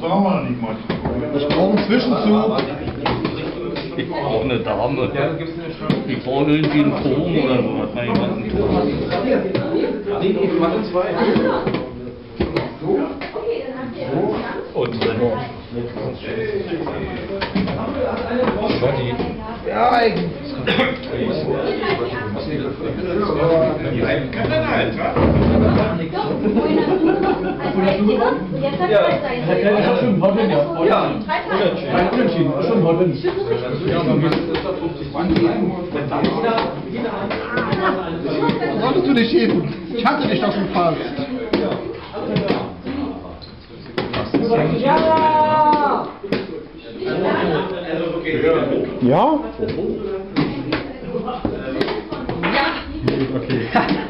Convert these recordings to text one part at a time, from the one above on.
Das brauchen wir nicht mal. Ich brauche einen Zwischenzug. Ich brauche eine Dame. Ich brauche irgendwie einen Turm oder so. Was kann ich machen? Einen Turm. Und Ja, eigentlich. Jetzt hat sein. Ja, stimmt, heute ja. Ja. Ein Unentschieden, stimmt, heute nicht. Solltest du dich heben? Ich hatte dich doch schon fast. Ja?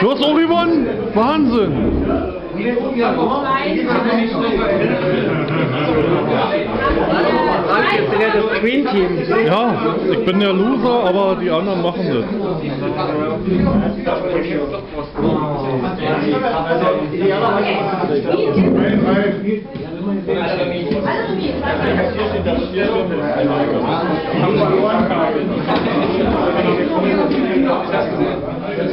Du hast auch gewonnen? Wahnsinn. Jetzt sind ja das Green Team. Ja, ich bin der Loser, aber die anderen machen das.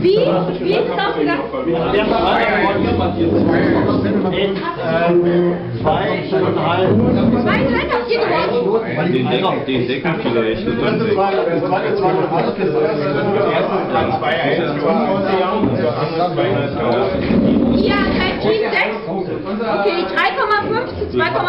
Wie? Wie ist das ausgegangen? Zweieinhalb habt ihr gewonnen? den Decken, den Decken vielleicht. Das können Sie. Ja, kein Team 6. Okay, 3,5 zu 2,5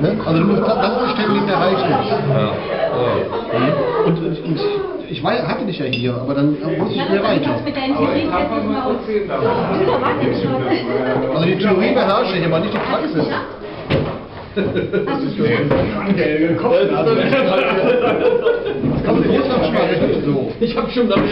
Ne? Also du musst das beständig erreichen. Ja. Und, und, und ich weiß, hatte dich ja hier, aber dann muss ich wieder weiter. Also die Theorie beherrsche ich, aber nicht die Praxis. Das kommt jetzt noch mal richtig so. Ich habe schon damit